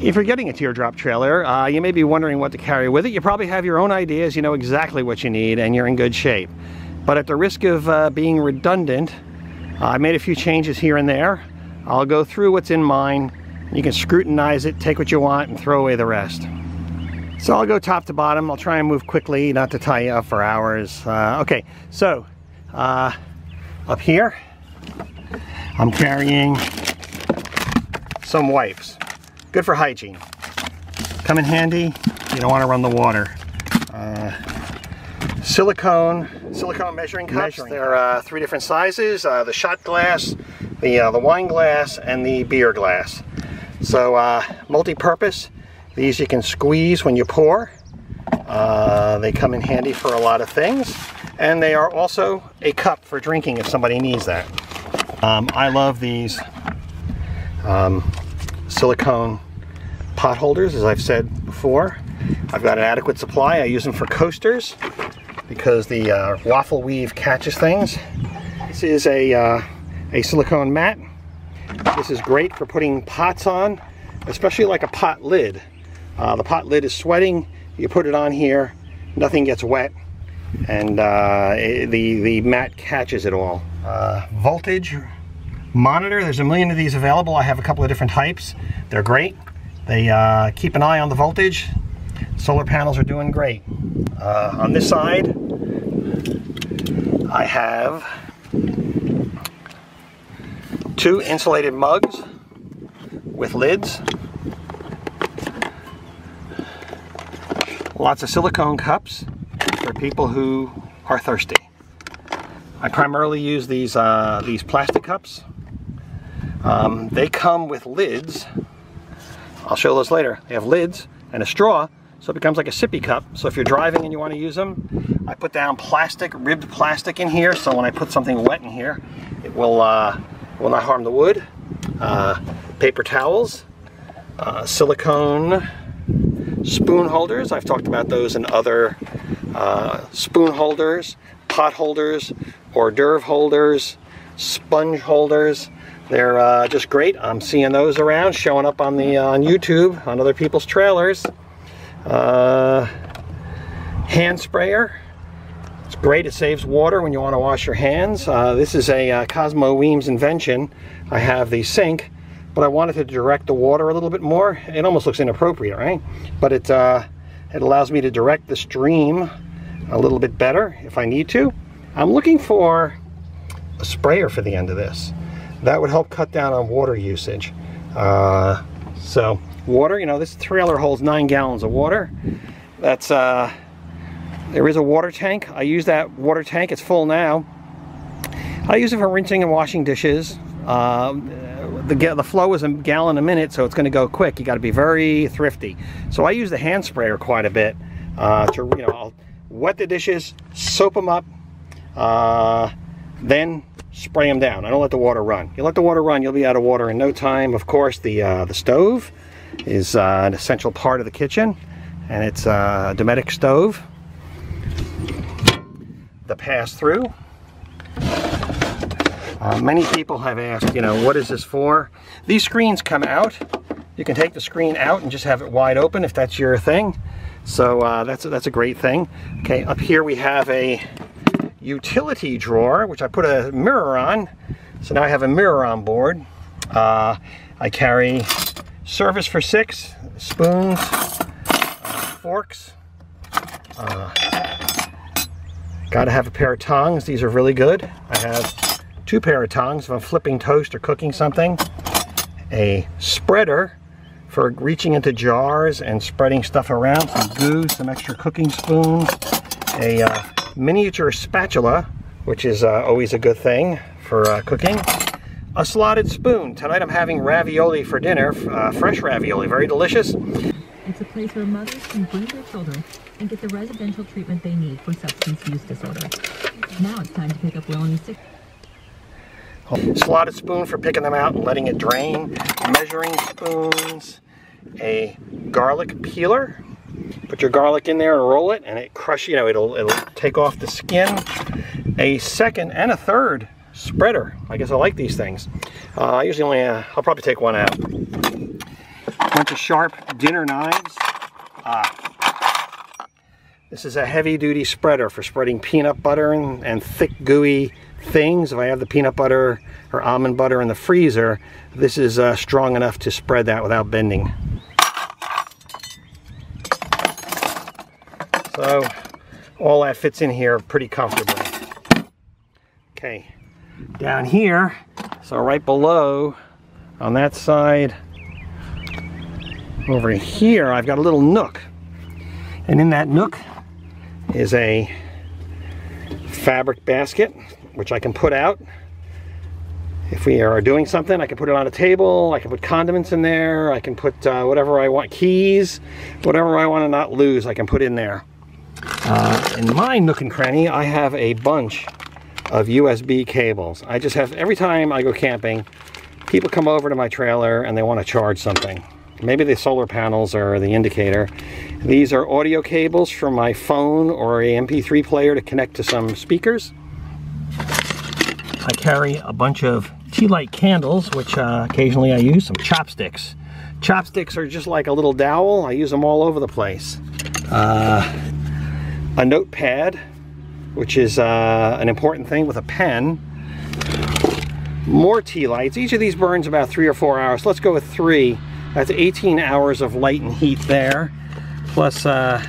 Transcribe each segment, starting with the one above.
If you're getting a teardrop trailer, uh, you may be wondering what to carry with it. You probably have your own ideas, you know exactly what you need, and you're in good shape. But at the risk of uh, being redundant, uh, I made a few changes here and there. I'll go through what's in mine. You can scrutinize it, take what you want, and throw away the rest. So I'll go top to bottom. I'll try and move quickly, not to tie you up for hours. Uh, okay, so uh, up here, I'm carrying some wipes. Good for hygiene. Come in handy. You don't want to run the water. Uh, silicone, silicone measuring cups. Measuring. There are uh, three different sizes: uh, the shot glass, the uh, the wine glass, and the beer glass. So uh, multi-purpose. These you can squeeze when you pour. Uh, they come in handy for a lot of things, and they are also a cup for drinking if somebody needs that. Um, I love these um, silicone pot holders, as I've said before. I've got an adequate supply. I use them for coasters because the uh, waffle weave catches things. This is a, uh, a silicone mat. This is great for putting pots on, especially like a pot lid. Uh, the pot lid is sweating, you put it on here, nothing gets wet, and uh, it, the, the mat catches it all. Uh, voltage monitor. There's a million of these available. I have a couple of different types. They're great. They uh, keep an eye on the voltage. Solar panels are doing great. Uh, on this side, I have two insulated mugs with lids. Lots of silicone cups for people who are thirsty. I primarily use these, uh, these plastic cups um, they come with lids. I'll show those later. They have lids and a straw, so it becomes like a sippy cup. So if you're driving and you want to use them, I put down plastic, ribbed plastic in here, so when I put something wet in here, it will, uh, will not harm the wood. Uh, paper towels, uh, silicone spoon holders. I've talked about those in other uh, spoon holders, pot holders, hors d'oeuvre holders, sponge holders. They're uh, just great. I'm seeing those around, showing up on the uh, on YouTube, on other people's trailers. Uh, hand sprayer. It's great. It saves water when you want to wash your hands. Uh, this is a uh, Cosmo Weems invention. I have the sink, but I wanted to direct the water a little bit more. It almost looks inappropriate, right? But it uh, it allows me to direct the stream a little bit better if I need to. I'm looking for a sprayer for the end of this that would help cut down on water usage. Uh, so water, you know, this trailer holds nine gallons of water. That's, uh, there is a water tank. I use that water tank, it's full now. I use it for rinsing and washing dishes. Uh, the, the flow is a gallon a minute, so it's gonna go quick. You gotta be very thrifty. So I use the hand sprayer quite a bit uh, to, you know, I'll wet the dishes, soap them up, uh, then spray them down. I don't let the water run. You let the water run, you'll be out of water in no time. Of course, the, uh, the stove is uh, an essential part of the kitchen, and it's uh, a Dometic stove. The pass-through. Uh, many people have asked, you know, what is this for? These screens come out. You can take the screen out and just have it wide open if that's your thing. So uh, that's, that's a great thing. Okay, up here we have a utility drawer, which I put a mirror on. So now I have a mirror on board. Uh, I carry service for six, spoons, uh, forks. Uh, gotta have a pair of tongs. These are really good. I have two pair of tongs if I'm flipping toast or cooking something. A spreader for reaching into jars and spreading stuff around. Some goo, some extra cooking spoons. A uh, miniature spatula, which is uh, always a good thing for uh, cooking. A slotted spoon. Tonight I'm having ravioli for dinner, uh, fresh ravioli, very delicious. It's a place where mothers can bring their children and get the residential treatment they need for substance use disorder. Now it's time to pick up Will sick. Slotted spoon for picking them out and letting it drain. Measuring spoons. A garlic peeler Put your garlic in there and roll it, and it crush. You know, it'll it'll take off the skin. A second and a third spreader. I guess I like these things. Uh, I usually only uh, I'll probably take one out. Bunch of sharp dinner knives. Ah. This is a heavy duty spreader for spreading peanut butter and, and thick gooey things. If I have the peanut butter or almond butter in the freezer, this is uh, strong enough to spread that without bending. So all that fits in here pretty comfortably. Okay, down here, so right below on that side, over here, I've got a little nook. And in that nook is a fabric basket, which I can put out. If we are doing something, I can put it on a table, I can put condiments in there, I can put uh, whatever I want, keys, whatever I want to not lose, I can put in there. Uh, in my nook and cranny, I have a bunch of USB cables. I just have, every time I go camping, people come over to my trailer and they want to charge something. Maybe the solar panels are the indicator. These are audio cables from my phone or a MP3 player to connect to some speakers. I carry a bunch of tea light candles, which uh, occasionally I use, some chopsticks. Chopsticks are just like a little dowel. I use them all over the place. Uh, a notepad, which is uh, an important thing with a pen. More tea lights. Each of these burns about three or four hours. Let's go with three. That's 18 hours of light and heat there, plus uh,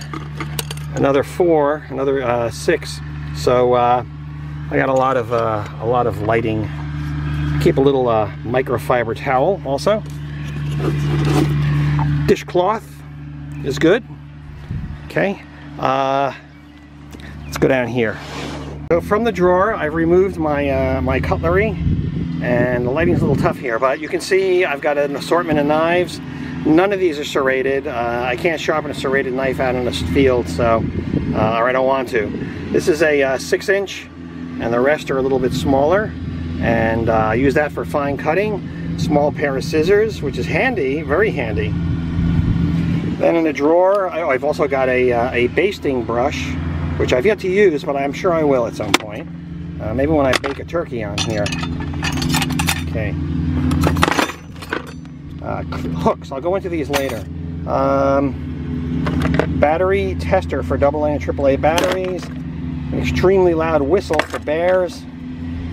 another four, another uh, six. So uh, I got a lot of uh, a lot of lighting. Keep a little uh, microfiber towel also. Dishcloth is good. Okay. Uh, go down here. So from the drawer, I've removed my uh, my cutlery and the lighting's a little tough here but you can see I've got an assortment of knives. None of these are serrated. Uh, I can't sharpen a serrated knife out in the field so uh, or I don't want to. This is a uh, six inch and the rest are a little bit smaller and uh, I use that for fine cutting. Small pair of scissors which is handy very handy. Then in the drawer I, have also got a, uh, a basting brush which I've yet to use but I'm sure I will at some point uh, maybe when I bake a turkey on here Okay. Uh, hooks, I'll go into these later. Um, battery tester for AA and AAA batteries. An extremely loud whistle for bears.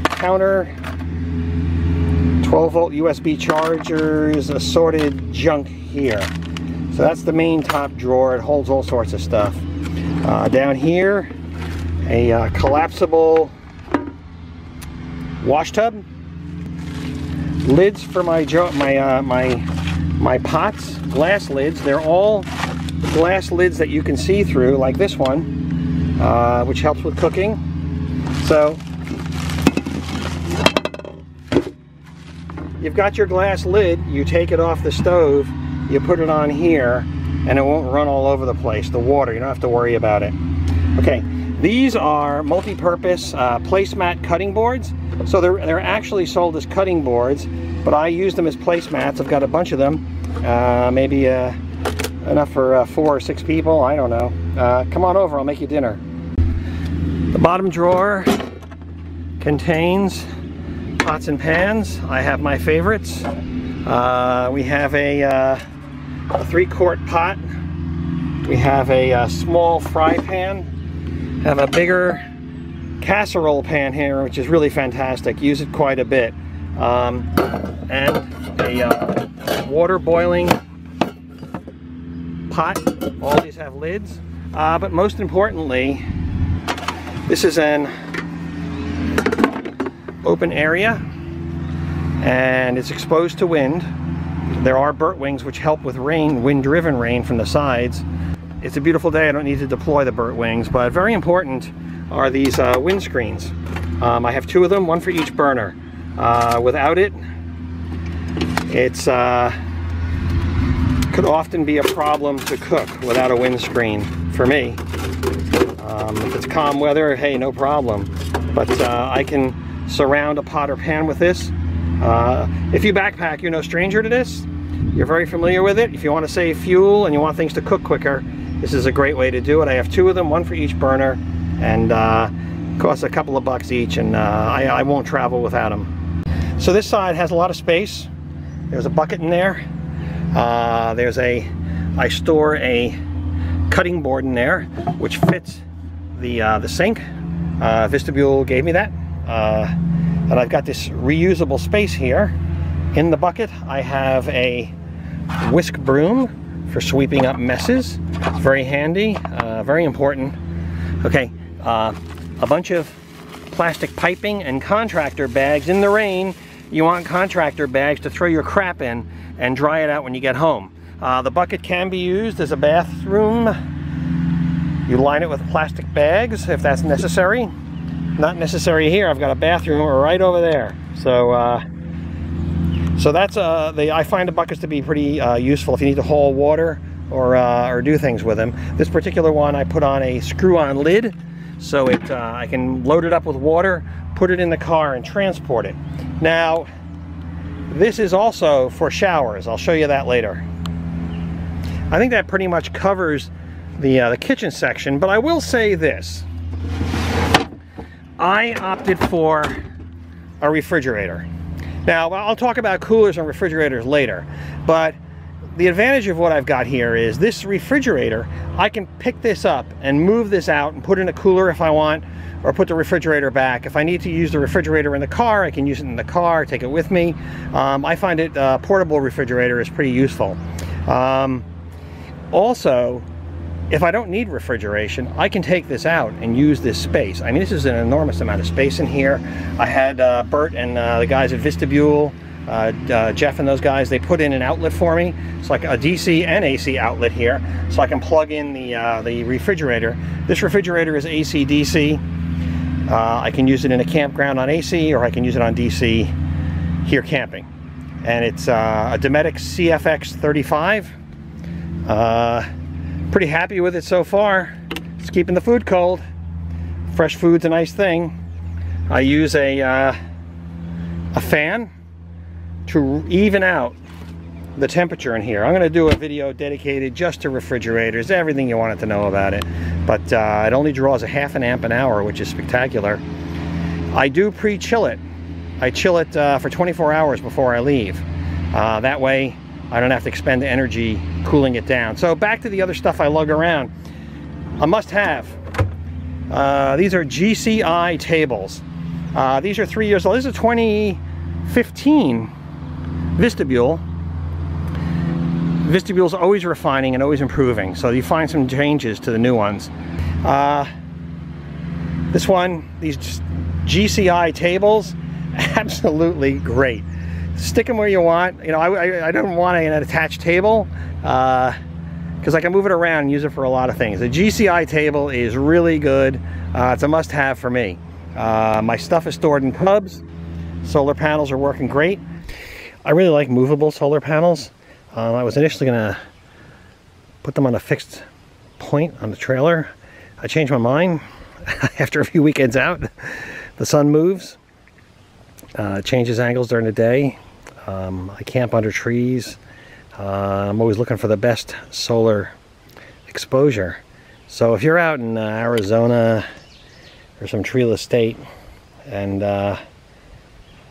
Counter. 12 volt USB chargers, assorted junk here. So that's the main top drawer. It holds all sorts of stuff. Uh, down here, a uh, collapsible wash tub lids for my my uh, my my pots, glass lids. They're all glass lids that you can see through, like this one, uh, which helps with cooking. So you've got your glass lid. You take it off the stove. You put it on here, and it won't run all over the place. The water, you don't have to worry about it. Okay, these are multi-purpose uh, placemat cutting boards. So they're, they're actually sold as cutting boards, but I use them as placemats. I've got a bunch of them, uh, maybe uh, enough for uh, four or six people, I don't know. Uh, come on over, I'll make you dinner. The bottom drawer contains pots and pans. I have my favorites. Uh, we have a, a three quart pot. We have a small fry pan. Have a bigger casserole pan here, which is really fantastic. Use it quite a bit. Um, and a uh, water boiling pot. All these have lids. Uh, but most importantly, this is an open area and it's exposed to wind. There are Burt wings which help with rain, wind-driven rain from the sides. It's a beautiful day. I don't need to deploy the Burt wings, but very important are these uh, windscreens. Um, I have two of them, one for each burner. Uh, without it, it's uh, could often be a problem to cook without a windscreen for me. Um, if it's calm weather, hey, no problem. But uh, I can surround a pot or pan with this. Uh, if you backpack, you're no stranger to this. You're very familiar with it. If you want to save fuel and you want things to cook quicker, this is a great way to do it. I have two of them, one for each burner and uh, costs a couple of bucks each and uh, I, I won't travel without them. So this side has a lot of space. There's a bucket in there. Uh, there's a, I store a cutting board in there, which fits the, uh, the sink. Uh, gave me that. And I've got this reusable space here. In the bucket, I have a whisk broom for sweeping up messes. It's very handy, uh, very important. Okay, uh, a bunch of plastic piping and contractor bags in the rain. You want contractor bags to throw your crap in and dry it out when you get home. Uh, the bucket can be used as a bathroom. You line it with plastic bags if that's necessary. Not necessary here. I've got a bathroom right over there. So, uh, so that's uh, the, I find the buckets to be pretty uh, useful if you need to haul water or, uh, or do things with them. This particular one I put on a screw-on lid so it uh, I can load it up with water, put it in the car and transport it. Now, this is also for showers. I'll show you that later. I think that pretty much covers the, uh, the kitchen section, but I will say this. I opted for a refrigerator. Now, I'll talk about coolers and refrigerators later, but the advantage of what I've got here is this refrigerator, I can pick this up and move this out and put in a cooler if I want, or put the refrigerator back. If I need to use the refrigerator in the car, I can use it in the car, take it with me. Um, I find it, uh, portable refrigerator is pretty useful. Um, also, if I don't need refrigeration, I can take this out and use this space. I mean, this is an enormous amount of space in here. I had uh, Bert and uh, the guys at Vistabule, uh, uh Jeff and those guys, they put in an outlet for me. It's like a DC and AC outlet here, so I can plug in the, uh, the refrigerator. This refrigerator is AC DC. Uh, I can use it in a campground on AC, or I can use it on DC here camping. And it's a Dometic CFX 35 pretty happy with it so far. It's keeping the food cold. Fresh food's a nice thing. I use a, uh, a fan to even out the temperature in here. I'm going to do a video dedicated just to refrigerators, everything you wanted to know about it. But uh, it only draws a half an amp an hour, which is spectacular. I do pre-chill it. I chill it uh, for 24 hours before I leave. Uh, that way I don't have to expend energy cooling it down. So back to the other stuff I lug around. A must-have. Uh, these are GCI tables. Uh, these are three years old. This is a 2015 Vistabule. Vistabule's always refining and always improving, so you find some changes to the new ones. Uh, this one, these GCI tables, absolutely great stick them where you want. You know, I, I, I don't want an attached table because uh, I can move it around and use it for a lot of things. The GCI table is really good. Uh, it's a must-have for me. Uh, my stuff is stored in tubs. Solar panels are working great. I really like movable solar panels. Um, I was initially going to put them on a fixed point on the trailer. I changed my mind after a few weekends out. The sun moves, uh, changes angles during the day. Um, I camp under trees. Uh, I'm always looking for the best solar exposure. So if you're out in uh, Arizona or some treeless state and uh,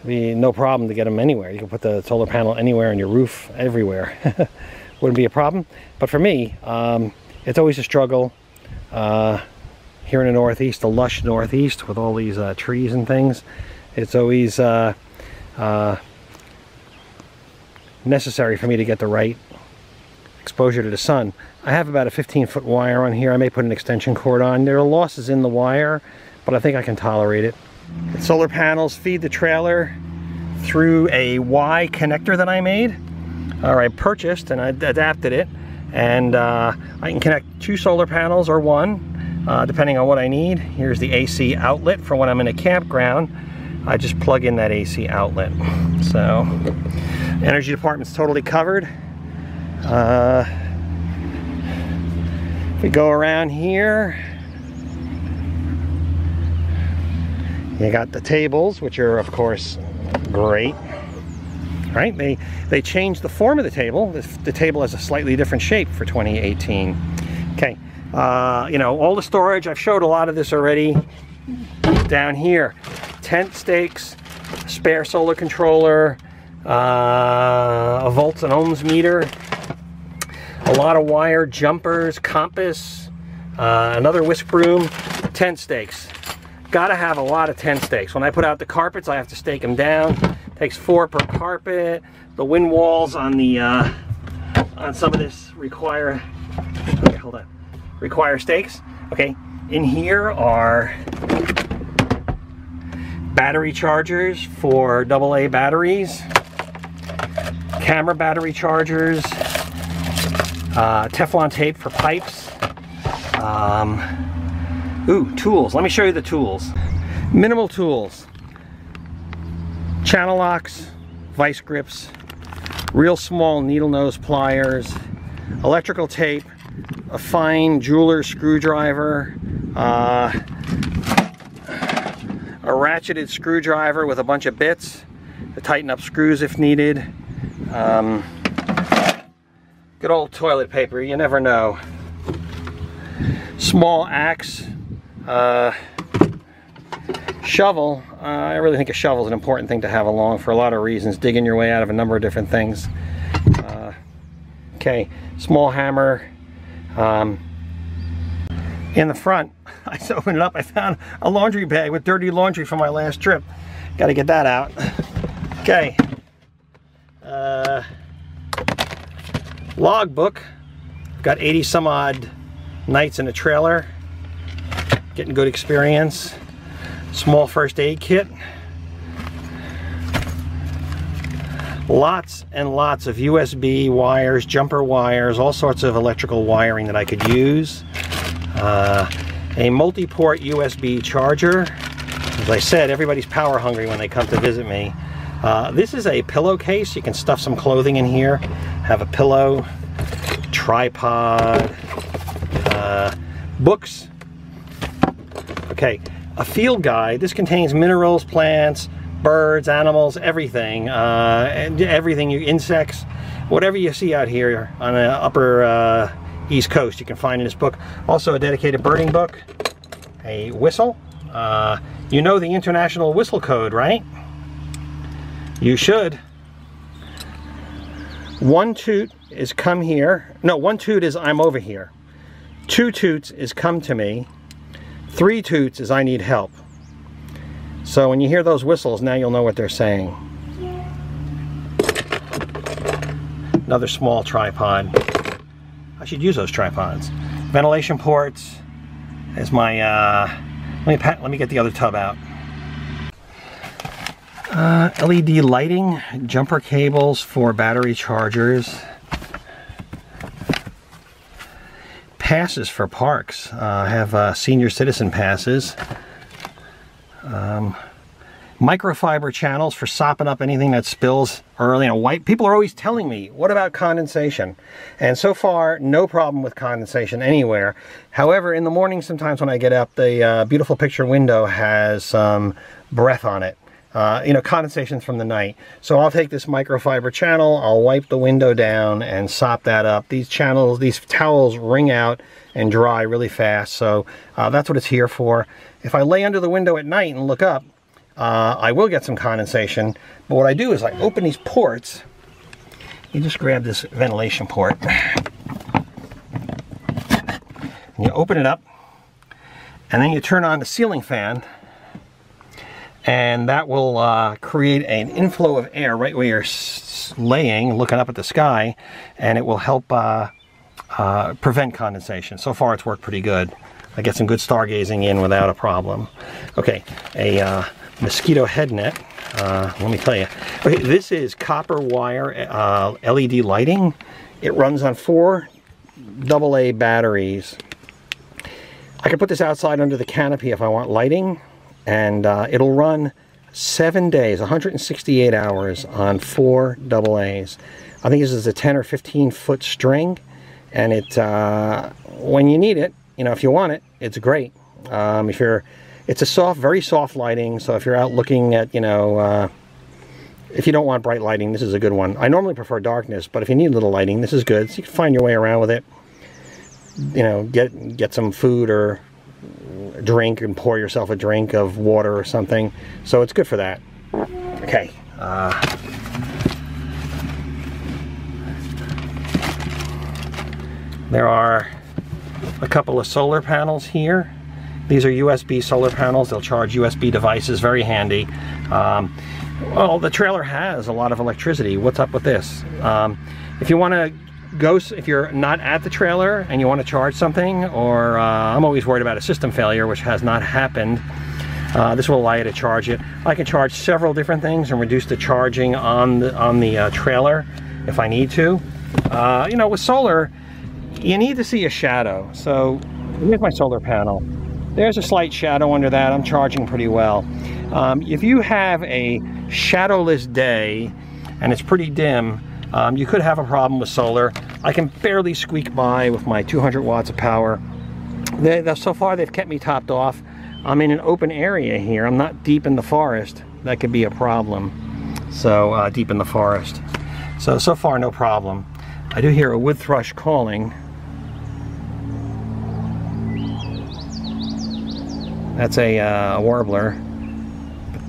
be no problem to get them anywhere. You can put the solar panel anywhere on your roof, everywhere. Wouldn't be a problem. But for me, um, it's always a struggle. Uh, here in the Northeast, the lush Northeast with all these uh, trees and things, it's always uh, necessary for me to get the right exposure to the sun. I have about a 15 foot wire on here. I may put an extension cord on. There are losses in the wire, but I think I can tolerate it. The solar panels feed the trailer through a Y connector that I made, or I purchased and I adapted it. And uh, I can connect two solar panels or one, uh, depending on what I need. Here's the AC outlet for when I'm in a campground. I just plug in that AC outlet. So Energy department's totally covered. Uh, if we go around here, you got the tables, which are of course great. Right? They they changed the form of the table. The, the table has a slightly different shape for 2018. Okay. Uh, you know, all the storage, I've showed a lot of this already down here. Tent stakes, spare solar controller, uh, a volts and ohms meter. a lot of wire, jumpers, compass, uh, another whisk broom, tent stakes. Gotta have a lot of tent stakes. When I put out the carpets, I have to stake them down. Takes four per carpet. The wind walls on the uh, on some of this require okay, hold on require stakes. Okay, in here are battery chargers for AA batteries, camera battery chargers, uh, Teflon tape for pipes. Um, ooh, tools. Let me show you the tools. Minimal tools. Channel locks, vice grips, real small needle nose pliers, electrical tape, a fine jeweler's screwdriver, uh, a ratcheted screwdriver with a bunch of bits to tighten up screws if needed. Um, good old toilet paper, you never know. Small axe, uh, shovel. Uh, I really think a shovel is an important thing to have along for a lot of reasons, digging your way out of a number of different things. Uh, okay, small hammer. Um, in the front, I just opened it up, I found a laundry bag with dirty laundry from my last trip. Got to get that out. Okay. Uh, logbook. Got 80 some odd nights in a trailer. Getting good experience. Small first aid kit. Lots and lots of USB wires, jumper wires, all sorts of electrical wiring that I could use. Uh, a multi-port USB charger. As I said, everybody's power hungry when they come to visit me. Uh, this is a pillowcase. You can stuff some clothing in here. Have a pillow, tripod, uh, books. Okay, a field guide. This contains minerals, plants, birds, animals, everything. Uh, and everything, you insects, whatever you see out here on the upper uh, East Coast, you can find in this book. Also a dedicated birding book, a whistle. Uh, you know the International Whistle Code, right? You should. One toot is come here. No, one toot is I'm over here. Two toots is come to me. Three toots is I need help. So when you hear those whistles, now you'll know what they're saying. Another small tripod. I should use those tripods. Ventilation ports is my, uh, let me, pat, let me get the other tub out. Uh, LED lighting, jumper cables for battery chargers, passes for parks. Uh, I have uh, senior citizen passes. Um, microfiber channels for sopping up anything that spills early. Know, white people are always telling me, what about condensation? And so far, no problem with condensation anywhere. However, in the morning, sometimes when I get up, the uh, beautiful picture window has some um, breath on it uh, you know, condensation from the night. So I'll take this microfiber channel, I'll wipe the window down and sop that up. These channels, these towels wring out and dry really fast. So uh, that's what it's here for. If I lay under the window at night and look up, uh, I will get some condensation. But what I do is I open these ports. You just grab this ventilation port. And you open it up. And then you turn on the ceiling fan and that will uh, create an inflow of air right where you're laying, looking up at the sky, and it will help uh, uh, prevent condensation. So far it's worked pretty good. I get some good stargazing in without a problem. Okay, a uh, mosquito head net. Uh, let me tell you. Okay, this is copper wire uh, LED lighting. It runs on four AA batteries. I can put this outside under the canopy if I want lighting and uh, it'll run seven days, 168 hours on four double A's. I think this is a 10 or 15 foot string, and it uh, when you need it, you know, if you want it, it's great. Um, if you're, it's a soft, very soft lighting. So if you're out looking at, you know, uh, if you don't want bright lighting, this is a good one. I normally prefer darkness, but if you need a little lighting, this is good. So you can find your way around with it. You know, get get some food or drink and pour yourself a drink of water or something. So it's good for that. Okay. Uh, There are a couple of solar panels here. These are USB solar panels. They'll charge USB devices, very handy. Um, well, the trailer has a lot of electricity. What's up with this? Um, if you want to go, if you're not at the trailer and you want to charge something, or uh, I'm always worried about a system failure, which has not happened. Uh, this will allow you to charge it. I can charge several different things and reduce the charging on the, on the uh, trailer if I need to. Uh, you know, with solar, you need to see a shadow. So here's my solar panel. There's a slight shadow under that. I'm charging pretty well. Um, if you have a shadowless day and it's pretty dim, um, you could have a problem with solar. I can barely squeak by with my 200 watts of power. They, so far they've kept me topped off. I'm in an open area here. I'm not deep in the forest. That could be a problem. So uh, deep in the forest. So, so far no problem. I do hear a wood thrush calling. That's a uh, warbler.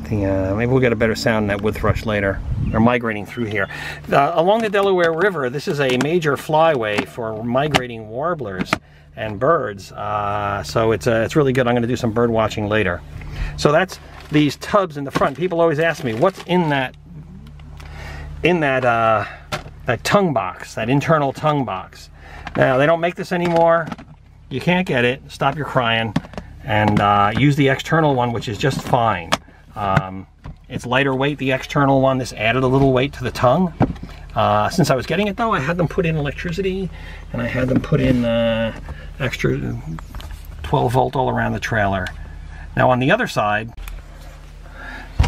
The, uh, maybe we'll get a better sound in that wood thrush later. They're migrating through here. Uh, along the Delaware River, this is a major flyway for migrating warblers and birds. Uh, so it's, uh, it's really good. I'm going to do some bird watching later. So that's these tubs in the front. People always ask me, what's in that, in that, uh, that tongue box, that internal tongue box. Now, they don't make this anymore. You can't get it. Stop your crying and uh, use the external one, which is just fine. Um, it's lighter weight, the external one. This added a little weight to the tongue. Uh, since I was getting it though, I had them put in electricity and I had them put in uh, extra 12 volt all around the trailer. Now on the other side,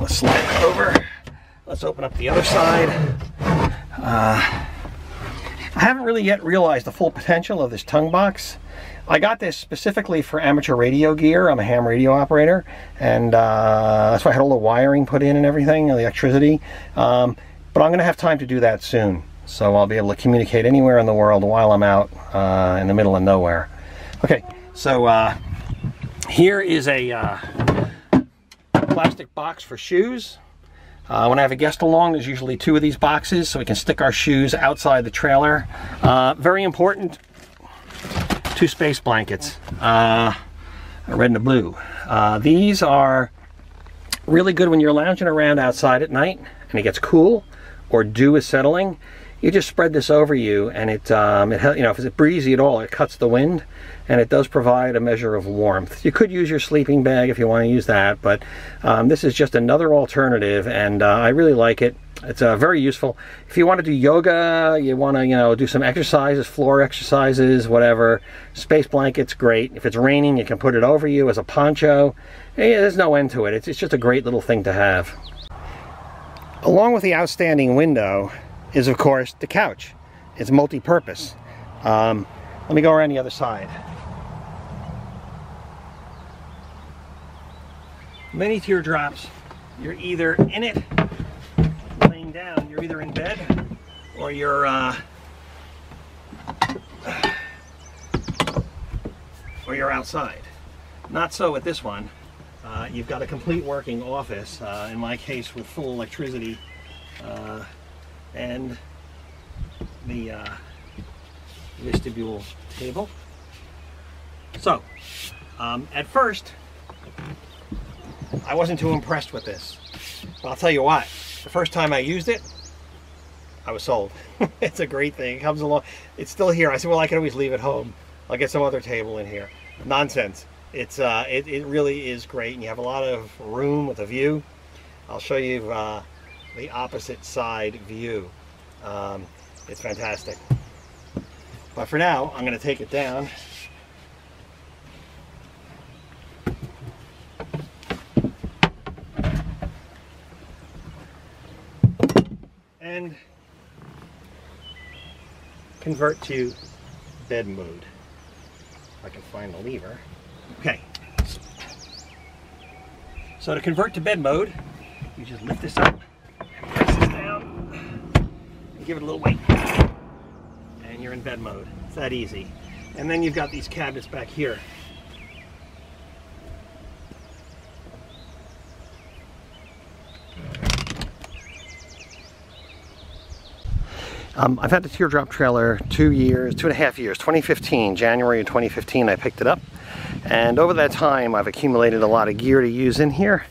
let's slide over. Let's open up the other side. Uh, I haven't really yet realized the full potential of this tongue box. I got this specifically for amateur radio gear. I'm a ham radio operator, and uh, that's why I had all the wiring put in and everything, the electricity. Um, but I'm going to have time to do that soon. So I'll be able to communicate anywhere in the world while I'm out uh, in the middle of nowhere. Okay, so uh, here is a uh, plastic box for shoes. Uh, when I have a guest along, there's usually two of these boxes so we can stick our shoes outside the trailer. Uh, very important two space blankets, uh, red and a blue. Uh, these are really good when you're lounging around outside at night and it gets cool or dew is settling. You just spread this over you and it, um, it you know, if it's breezy at all, it cuts the wind and it does provide a measure of warmth. You could use your sleeping bag if you want to use that, but um, this is just another alternative and uh, I really like it. It's uh, very useful. If you want to do yoga, you want to, you know, do some exercises, floor exercises, whatever, space blanket's great. If it's raining, you can put it over you as a poncho. Yeah, there's no end to it. It's, it's just a great little thing to have. Along with the outstanding window is, of course, the couch. It's multi-purpose. Um, let me go around the other side. Many teardrops. You're either in it down, you're either in bed or you're uh, or you're outside. Not so with this one. Uh, you've got a complete working office, uh, in my case with full electricity, uh, and the uh, Vistabule table. So, um, at first, I wasn't too impressed with this. But I'll tell you what, the first time I used it, I was sold. it's a great thing. It comes along. It's still here. I said, well, I can always leave it home. I'll get some other table in here. Nonsense. It's uh, it, it really is great, and you have a lot of room with a view. I'll show you uh, the opposite side view. Um, it's fantastic. But for now, I'm going to take it down and convert to bed mode. If I can find the lever. Okay. So to convert to bed mode, you just lift this up, press this down, and give it a little weight. And you're in bed mode. It's that easy. And then you've got these cabinets back here Um, I've had the teardrop trailer two years, two and a half years, 2015, January of 2015 I picked it up. And over that time I've accumulated a lot of gear to use in here.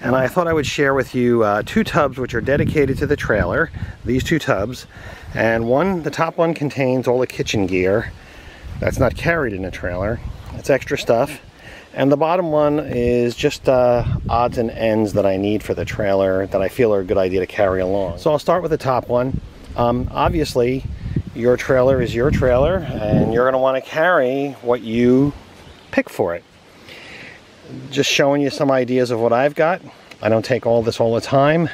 And I thought I would share with you uh, two tubs which are dedicated to the trailer, these two tubs. And one, the top one contains all the kitchen gear that's not carried in the trailer. It's extra stuff. And the bottom one is just uh, odds and ends that I need for the trailer that I feel are a good idea to carry along. So I'll start with the top one. Um, obviously, your trailer is your trailer and you're going to want to carry what you pick for it. Just showing you some ideas of what I've got. I don't take all this all the time,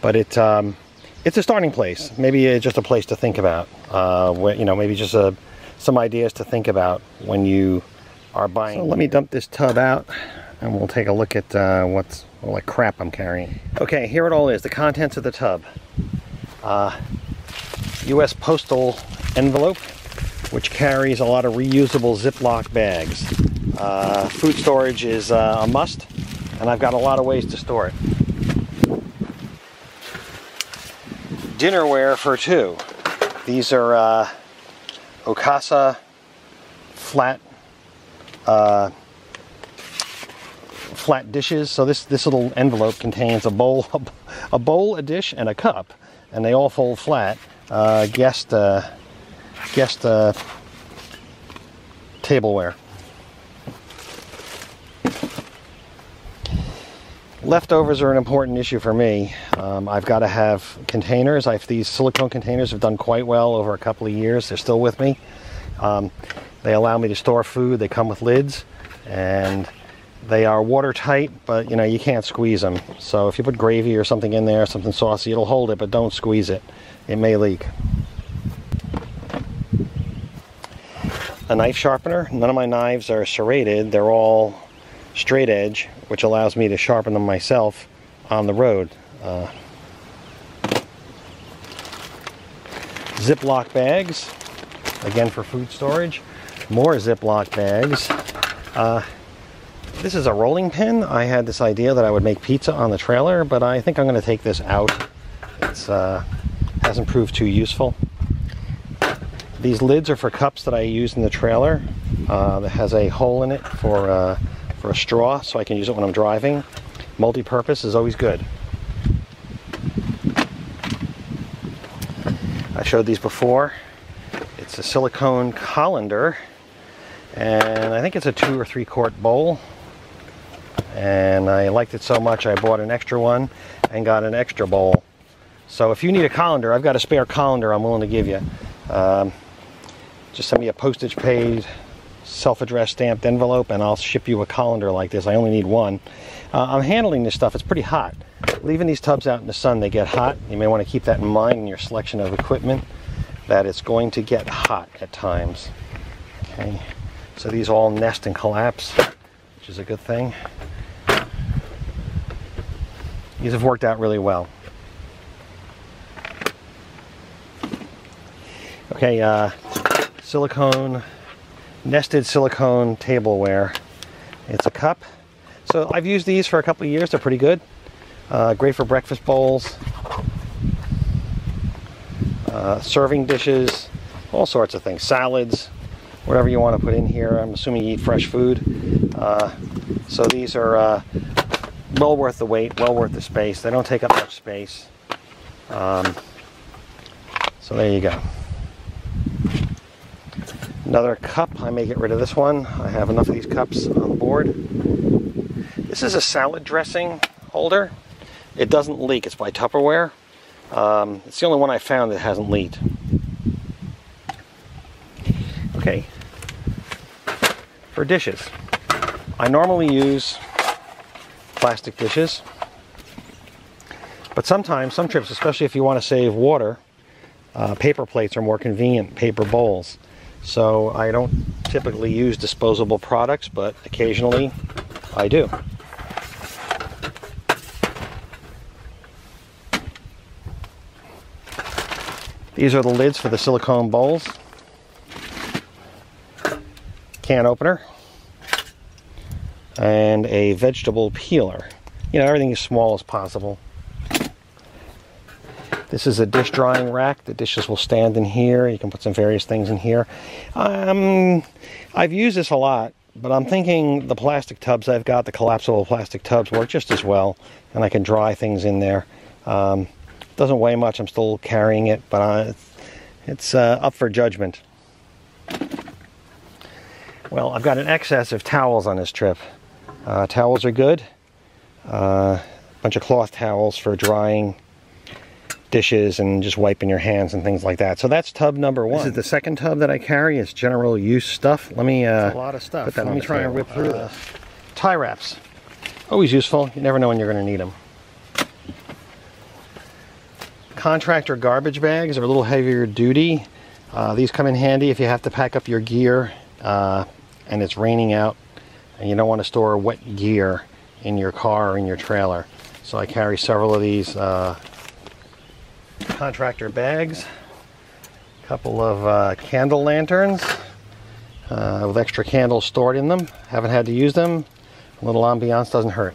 but it um, it's a starting place. Maybe just a place to think about. Uh, where, you know, maybe just a, some ideas to think about when you are buying. So let me dump this tub out and we'll take a look at uh, what's what like crap I'm carrying. Okay, here it all is, the contents of the tub. Uh, U.S. postal envelope, which carries a lot of reusable Ziploc bags. Uh, food storage is uh, a must, and I've got a lot of ways to store it. Dinnerware for two. These are uh, Okasa flat uh, flat dishes. So this this little envelope contains a bowl, a bowl, a dish, and a cup, and they all fold flat. Uh, guest uh, guest uh, tableware. Leftovers are an important issue for me. Um, I've got to have containers. I've, these silicone containers have done quite well over a couple of years. They're still with me. Um, they allow me to store food. They come with lids and they are watertight, but you know, you can't squeeze them. So if you put gravy or something in there, something saucy, it'll hold it, but don't squeeze it. It may leak. A knife sharpener. None of my knives are serrated. They're all straight edge, which allows me to sharpen them myself on the road. Uh, Ziploc bags, again for food storage more Ziploc bags. Uh, this is a rolling pin. I had this idea that I would make pizza on the trailer, but I think I'm going to take this out. It uh, hasn't proved too useful. These lids are for cups that I use in the trailer. Uh, that has a hole in it for, uh, for a straw, so I can use it when I'm driving. Multi-purpose is always good. I showed these before. It's a silicone colander and I think it's a two or three quart bowl and I liked it so much I bought an extra one and got an extra bowl. So if you need a colander I've got a spare colander I'm willing to give you. Um, just send me a postage paid self-addressed stamped envelope and I'll ship you a colander like this. I only need one. Uh, I'm handling this stuff it's pretty hot. Leaving these tubs out in the sun they get hot. You may want to keep that in mind in your selection of equipment that it's going to get hot at times. Okay so these all nest and collapse, which is a good thing. These have worked out really well. Okay, uh, silicone, nested silicone tableware. It's a cup. So I've used these for a couple of years. They're pretty good. Uh, great for breakfast bowls, uh, serving dishes, all sorts of things. Salads, whatever you want to put in here. I'm assuming you eat fresh food. Uh, so these are uh, well worth the weight, well worth the space. They don't take up much space. Um, so there you go. Another cup, I may get rid of this one. I have enough of these cups on board. This is a salad dressing holder. It doesn't leak, it's by Tupperware. Um, it's the only one I found that hasn't leaked. Okay, for dishes. I normally use plastic dishes, but sometimes, some trips, especially if you want to save water, uh, paper plates are more convenient, paper bowls. So I don't typically use disposable products, but occasionally I do. These are the lids for the silicone bowls can opener and a vegetable peeler. You know, everything as small as possible. This is a dish drying rack. The dishes will stand in here. You can put some various things in here. Um, I've used this a lot, but I'm thinking the plastic tubs I've got, the collapsible plastic tubs, work just as well, and I can dry things in there. Um, doesn't weigh much. I'm still carrying it, but uh, it's uh, up for judgment. Well, I've got an excess of towels on this trip. Uh, towels are good. A uh, bunch of cloth towels for drying dishes and just wiping your hands and things like that. So that's tub number one. This is the second tub that I carry. It's general use stuff. Let me uh, a lot of stuff. Let me try and rip through uh, this. Tie wraps. Always useful. You never know when you're going to need them. Contractor garbage bags are a little heavier duty. Uh, these come in handy if you have to pack up your gear uh, and it's raining out and you don't want to store wet gear in your car or in your trailer. So I carry several of these uh, contractor bags, a couple of uh, candle lanterns uh, with extra candles stored in them. Haven't had to use them. A little ambiance doesn't hurt.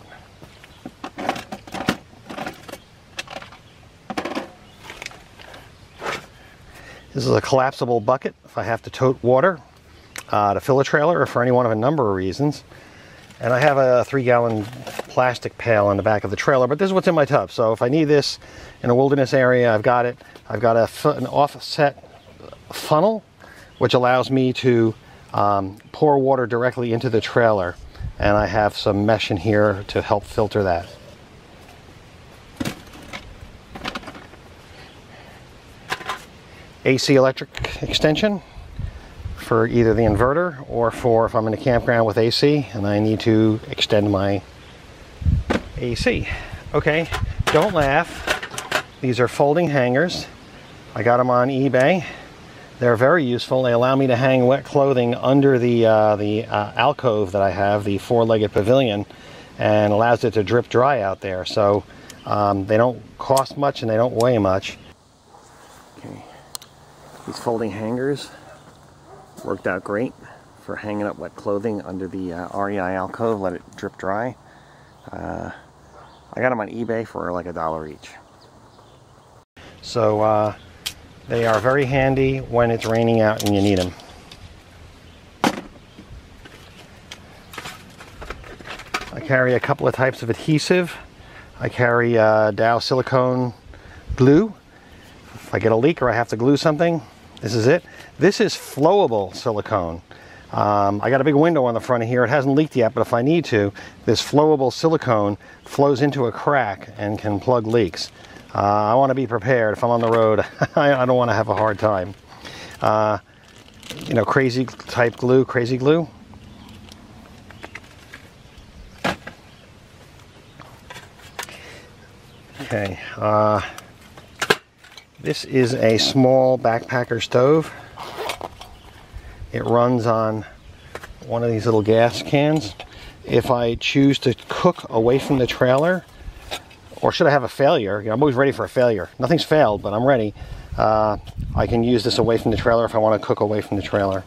This is a collapsible bucket if I have to tote water uh, to fill a trailer or for any one of a number of reasons. And I have a three gallon plastic pail in the back of the trailer, but this is what's in my tub. So if I need this in a wilderness area, I've got it. I've got a, an offset funnel, which allows me to um, pour water directly into the trailer. And I have some mesh in here to help filter that. AC electric extension for either the inverter or for if I'm in a campground with AC and I need to extend my AC. Okay, don't laugh. These are folding hangers. I got them on eBay. They're very useful. They allow me to hang wet clothing under the, uh, the uh, alcove that I have, the four-legged pavilion, and allows it to drip dry out there. So um, they don't cost much and they don't weigh much. Okay. These folding hangers worked out great for hanging up wet clothing under the uh, REI alcove, let it drip dry. Uh, I got them on eBay for like a dollar each. So uh, they are very handy when it's raining out and you need them. I carry a couple of types of adhesive. I carry uh, Dow silicone glue. If I get a leak or I have to glue something, this is it. This is flowable silicone. Um, I got a big window on the front of here. It hasn't leaked yet, but if I need to, this flowable silicone flows into a crack and can plug leaks. Uh, I want to be prepared. If I'm on the road, I, don't want to have a hard time. Uh, you know, crazy type glue, crazy glue. Okay. Uh, this is a small backpacker stove. It runs on one of these little gas cans. If I choose to cook away from the trailer, or should I have a failure, you know, I'm always ready for a failure. Nothing's failed, but I'm ready. Uh, I can use this away from the trailer if I want to cook away from the trailer.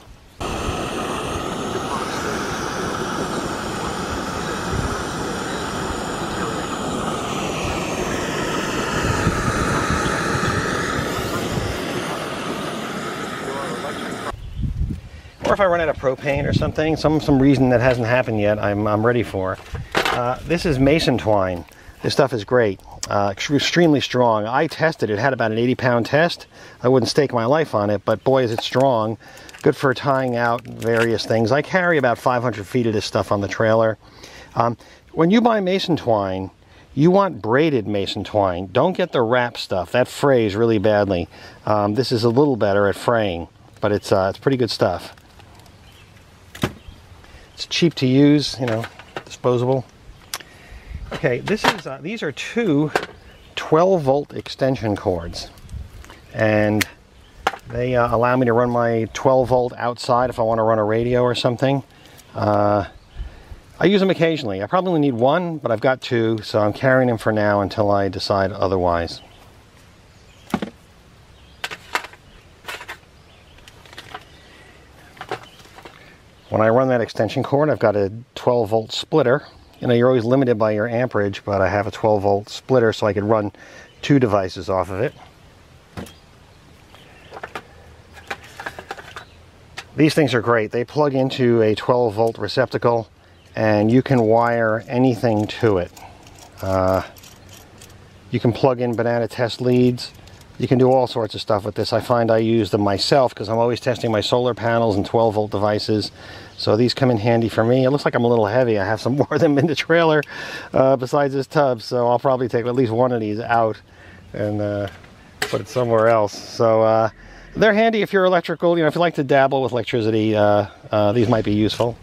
If I run out of propane or something, some some reason that hasn't happened yet, I'm, I'm ready for. Uh, this is mason twine. This stuff is great, uh, extremely strong. I tested it, it had about an 80 pound test. I wouldn't stake my life on it, but boy is it strong. Good for tying out various things. I carry about 500 feet of this stuff on the trailer. Um, when you buy mason twine, you want braided mason twine. Don't get the wrap stuff. That frays really badly. Um, this is a little better at fraying, but it's, uh, it's pretty good stuff. It's cheap to use, you know, disposable. Okay, this is uh, these are two 12 volt extension cords, and they uh, allow me to run my 12 volt outside if I want to run a radio or something. Uh, I use them occasionally. I probably need one, but I've got two, so I'm carrying them for now until I decide otherwise. When I run that extension cord, I've got a 12 volt splitter. You know, you're always limited by your amperage, but I have a 12 volt splitter so I could run two devices off of it. These things are great. They plug into a 12 volt receptacle and you can wire anything to it. Uh, you can plug in banana test leads, you can do all sorts of stuff with this. I find I use them myself because I'm always testing my solar panels and 12 volt devices. So these come in handy for me. It looks like I'm a little heavy. I have some more of them in the trailer uh, besides this tub. So I'll probably take at least one of these out and uh, put it somewhere else. So uh, they're handy if you're electrical. You know, if you like to dabble with electricity, uh, uh, these might be useful.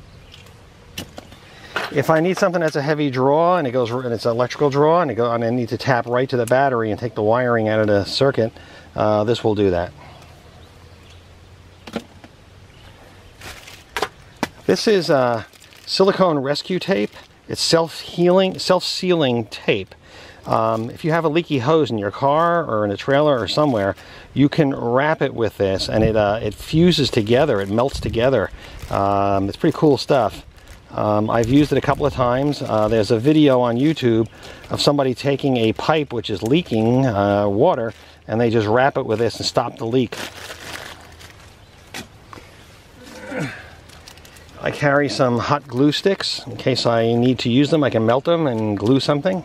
If I need something that's a heavy draw and it goes and it's an electrical draw and, it go, and I need to tap right to the battery and take the wiring out of the circuit, uh, this will do that. This is uh, silicone rescue tape. It's self-healing, self-sealing tape. Um, if you have a leaky hose in your car or in a trailer or somewhere, you can wrap it with this and it, uh, it fuses together, it melts together. Um, it's pretty cool stuff. Um, I've used it a couple of times. Uh, there's a video on YouTube of somebody taking a pipe which is leaking uh, water and they just wrap it with this and stop the leak. I carry some hot glue sticks in case I need to use them. I can melt them and glue something.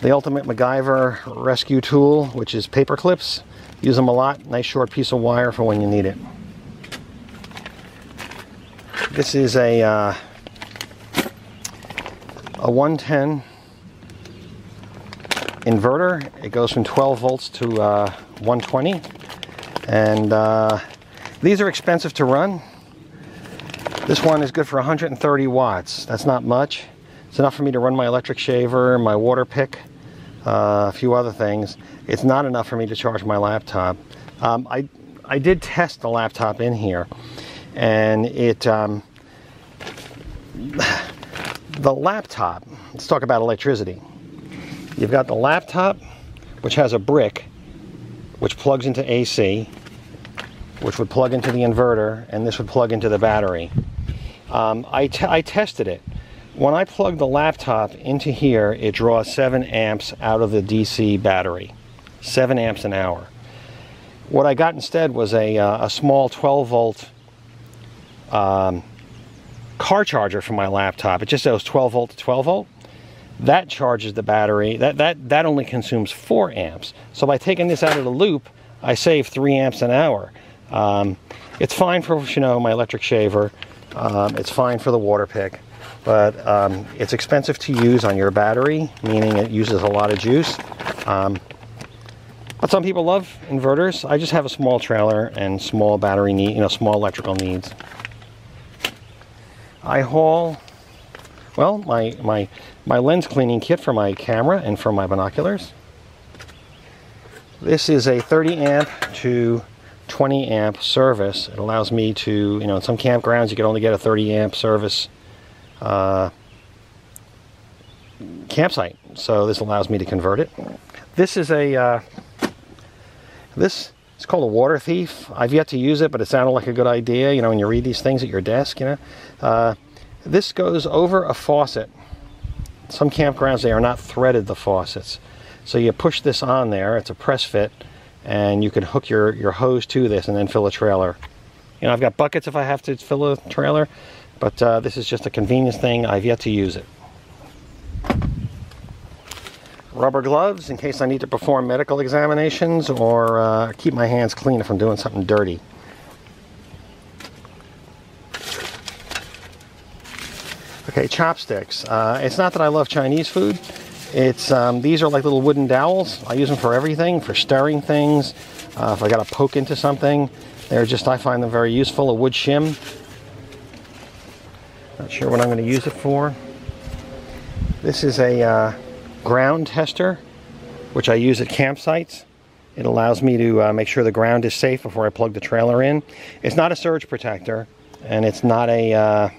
The Ultimate MacGyver rescue tool, which is paper clips. Use them a lot. Nice short piece of wire for when you need it. This is a uh, a 110 inverter. It goes from 12 volts to uh, 120, and uh, these are expensive to run. This one is good for 130 watts. That's not much. It's enough for me to run my electric shaver, my water pick, uh, a few other things. It's not enough for me to charge my laptop. Um, I I did test the laptop in here and it um, the laptop let's talk about electricity. You've got the laptop which has a brick which plugs into AC which would plug into the inverter and this would plug into the battery. Um, I, I tested it. When I plug the laptop into here it draws 7 amps out of the DC battery. 7 amps an hour. What I got instead was a, uh, a small 12 volt um, car charger for my laptop. It just goes 12 volt to 12 volt. That charges the battery. That, that, that only consumes 4 amps. So by taking this out of the loop, I save 3 amps an hour. Um, it's fine for you know my electric shaver. Um, it's fine for the water pick. But um, it's expensive to use on your battery, meaning it uses a lot of juice. Um, but some people love inverters. I just have a small trailer and small battery need, you know, small electrical needs. I haul, well, my, my, my lens cleaning kit for my camera and for my binoculars. This is a 30 amp to 20 amp service. It allows me to, you know, in some campgrounds you can only get a 30 amp service uh, campsite. So this allows me to convert it. This is a, uh, this it's called a water thief. I've yet to use it, but it sounded like a good idea, you know, when you read these things at your desk, you know. Uh, this goes over a faucet. Some campgrounds, they are not threaded, the faucets. So you push this on there, it's a press fit, and you can hook your, your hose to this and then fill a trailer. You know, I've got buckets if I have to fill a trailer, but uh, this is just a convenience thing. I've yet to use it rubber gloves in case I need to perform medical examinations or uh, keep my hands clean if I'm doing something dirty. Okay, chopsticks. Uh, it's not that I love Chinese food. It's um, These are like little wooden dowels. I use them for everything, for stirring things. Uh, if I got to poke into something, they're just, I find them very useful. A wood shim. Not sure what I'm going to use it for. This is a uh, ground tester, which I use at campsites. It allows me to uh, make sure the ground is safe before I plug the trailer in. It's not a surge protector, and it's not a uh,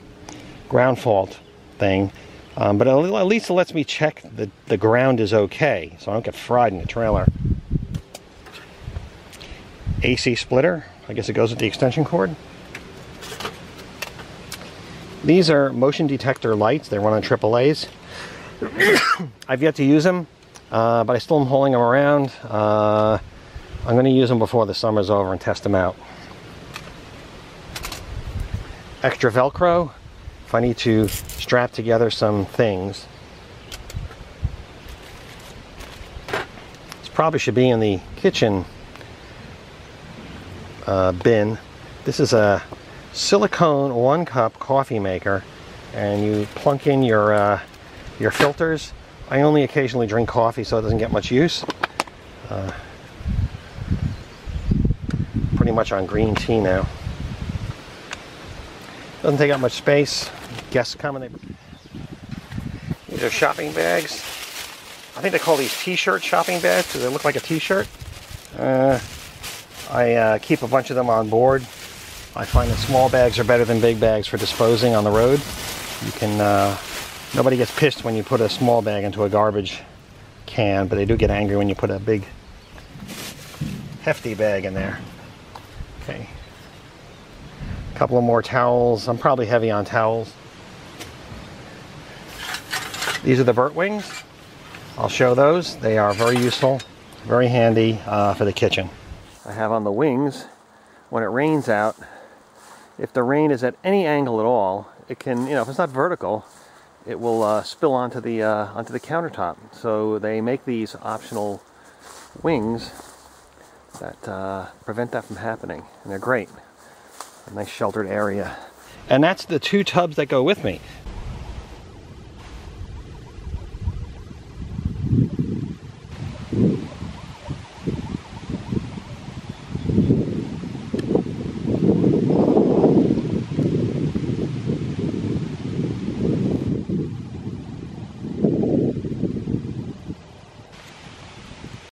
ground fault thing, um, but at least it lets me check that the ground is okay, so I don't get fried in the trailer. AC splitter, I guess it goes with the extension cord. These are motion detector lights. They run on AAA's. I've yet to use them, uh, but I still am hauling them around. Uh, I'm going to use them before the summer's over and test them out. extra Velcro I need to strap together some things. This probably should be in the kitchen uh, bin. This is a silicone one cup coffee maker and you plunk in your uh, your filters. I only occasionally drink coffee so it doesn't get much use. Uh, pretty much on green tea now. Doesn't take up much space. Guests come coming. These are shopping bags. I think they call these t-shirt shopping bags because they look like a t-shirt. Uh, I uh, keep a bunch of them on board. I find that small bags are better than big bags for disposing on the road. You can, uh, nobody gets pissed when you put a small bag into a garbage can, but they do get angry when you put a big, hefty bag in there. Okay. A couple of more towels. I'm probably heavy on towels. These are the vert wings. I'll show those. They are very useful, very handy uh, for the kitchen. I have on the wings, when it rains out, if the rain is at any angle at all, it can, you know, if it's not vertical, it will uh, spill onto the uh, onto the countertop. So they make these optional wings that uh, prevent that from happening, and they're great. A nice sheltered area. And that's the two tubs that go with me.